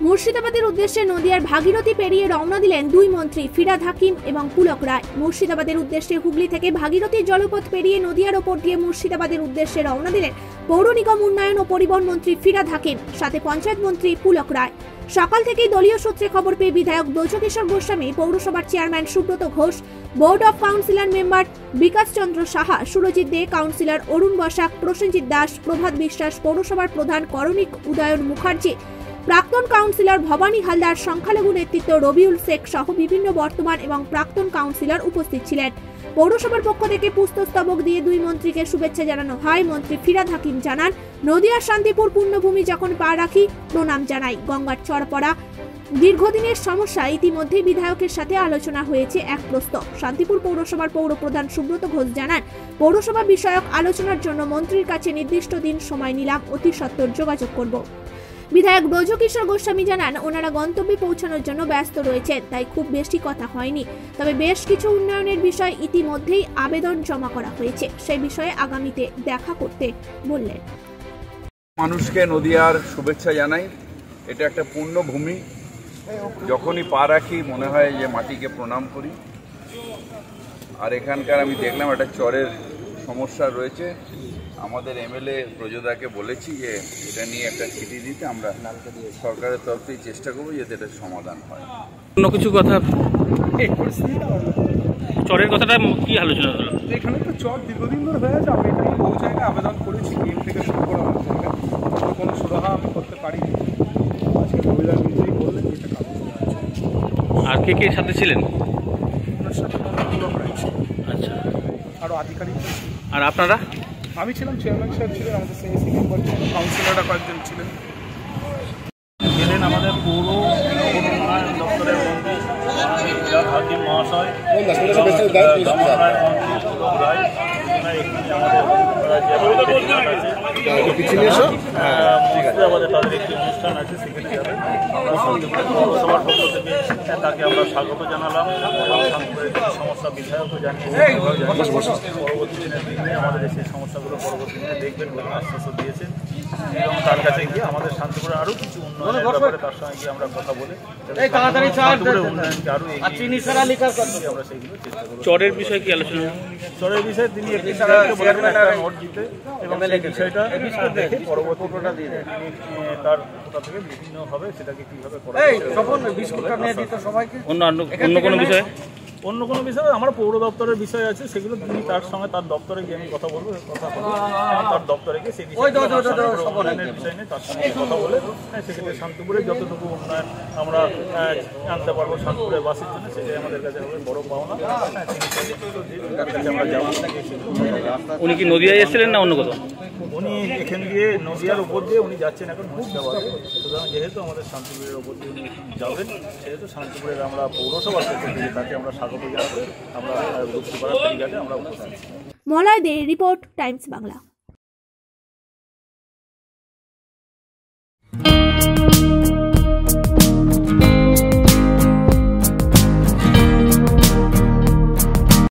মুর্শিদাবাদের উদ্দেশ্যে নদিয়ার ভাগীরথী পেরিয়ে রওনা দিলেন দুই মন্ত্রী ফিরাদ হাকিম এবং পুলক রায়। মুর্শিদাবাদের উদ্দেশ্যে হুগলি থেকে ভাগীরথীর জলপথ পেরিয়ে নদিয়ার ওপর দিয়ে মুর্শিদাবাদের উদ্দেশ্যে রওনা দিলেন পৌর নিগম উন্নয়ন ও পরিবহন মন্ত্রী ফিরাদ হাকিম, সাথে পঞ্চায়েত মন্ত্রী পুলক রায়। সকাল থেকেই দলীয় সূত্রে খবর পেয়ে বিধায়ক ব্রজকিশোর গোস্বামী, পৌরসভার chairman Subrata Ghosh, board of councillor member Bikash Chandra Saha, Surajit De, councillor Arun Basak, Prasenjit Das, Prabhat Biswas, পৌরসভার প্রধান করণিক উদয়ন মুখার্জি প্রাক্তন কাউন্সিলর ভবানী হালদার, সংখ্যালঘু নেতৃত্ব রবিউল শেখ সহ বিভিন্ন বর্তমান এবং প্রাক্তন কাউন্সিলর উপস্থিত ছিলেন। পৌরসভার পক্ষ থেকে পুস্তস্তবক দিয়ে দুই মন্ত্রীকে শুভেচ্ছা জানানো হয়। মন্ত্রী ফিরাদ হাকিম জানান নদিয়ার শান্তিপুর পূর্ণভূমি যখন পা রাখি, প্রণাম জানাই। গঙ্গার চড়পড়া দীর্ঘদিনের সমস্যা, ইতিমধ্যে বিধায়কের সাথে আলোচনা হয়েছে এক প্রস্তাব শান্তিপুর পৌরসভার পৌর প্রধান সুব্রত ঘোষ জানান, পৌরসভা বিষয়ক আলোচনার জন্য মন্ত্রীর কাছে নির্দিষ্ট দিন সময় নিলাম, অতি সত্বর যোগাযোগ করব। বিধায়ক ব্রজকিশোর গোস্বামী জানান, ওনারা গন্তব্যে পৌঁছানোর জন্য ব্যস্ত রয়েছেন, তাই খুব বেশি কথা হয়নি। তবে বেশ কিছু উন্নয়নের বিষয় ইতিমধ্যেই আবেদন জমা করা হয়েছে। সেই বিষয়ে আগামীতে দেখা করতে বললেন। মানুষকে নদিয়ার শুভেচ্ছা জানাই। এটা একটা পূর্ণ ভূমি যখনই পা রাখি, মনে হয় যে মাটিকে প্রণাম করি। আর এখানকার আমি দেখলাম একটা চরের সমস্যা রয়েছে। আমাদের এমএলএ প্রযোদাকে বলেছি যে এটা নিয়ে একটা চিঠি দিতে আমরা সরকারের তরফ থেকে চেষ্টা করব যাতে এটা সমাধান হয়। অন্য কিছু কথা? চরের কথাটা কি আলোচনা হলো? এখানে তো চর দীর্ঘদিন ধরে হয়ে আছে আমি এখানে বহু জায়গায় আবেদন করেছি গেম থেকে শুরু করে অনেক জায়গায় কিন্তু কোনো সুরাহা আমি করতে পারিনি। আজকে রবিবার নিজেই বললেন যে আর কে কে সাথে ছিলেন? আচ্ছা। আরও আধিকারিক আর আপনারা? আমি ছিলাম চেয়ারম্যান সাহেব ছিলেন আমাদের সিএসি মেম্বার ছিলেন কাউন্সিলররা কয়েকজন ছিলেন। গেলেন আমাদের পৌর উন্নয়ন দপ্তরের মন্ত্রী হাকিম মহাশয় রায় মন্ত্রী রায় আমাদের তাদের একটি অনুষ্ঠান আছে তাকে আমরা স্বাগত জানালাম সমস্যা আমাদের সমস্যাগুলো দেখবেন এবং তার কাছে গিয়ে আমাদের শান্তিপুরে আরও কিছু তার সঙ্গে গিয়ে আমরা কথা বলে চরের বিষয়ে কি আলোচনা? চরের বিষয়ে তিনি একটি নোট দিতে এবং বিষয়টা দেখে পরবর্তী তার কোথা থেকে বিভিন্নভাবে সেটাকে কীভাবে করা অন্য- অন্য কোনো বিষয়ে? অন্য কোনো বিষয়ে আমার পৌর দপ্তরের বিষয় আছে সেগুলো তিনি তার সঙ্গে তার দপ্তরে গিয়ে আমি কথা বলব কথা বলব। তার দপ্তরে গিয়ে সেই বিষয়ে উন্নয়নের বিষয় নিয়ে তার সঙ্গে কথা বলে হ্যাঁ, সেক্ষেত্রে শান্তিপুরে যতটুকু উন্নয়ন আমরা আনতে পারব শান্তিপুরের বাসের জন্য সেটাই আমাদের কাছে হবে বড় পাওনা। হ্যাঁ। উনি কি নদিয়ায় এসেছিলেন না অন্য কোথাও? উনি এখান দিয়ে নদিয়ার ওপর দিয়ে উনি যাচ্ছেন এখন মুর্শিদাবাদে। সুতরাং যেহেতু আমাদের শান্তিপুরের ওপর দিয়ে উনি যাবেন, সেহেতু শান্তিপুরের আমরা পৌরসভার পক্ষ থেকে তাকে আমরা স্বাগত জানাব, আমরা রূপসিপাড়া ফেরিঘাটে আমরা Malay De, report, Times Bangla. thank you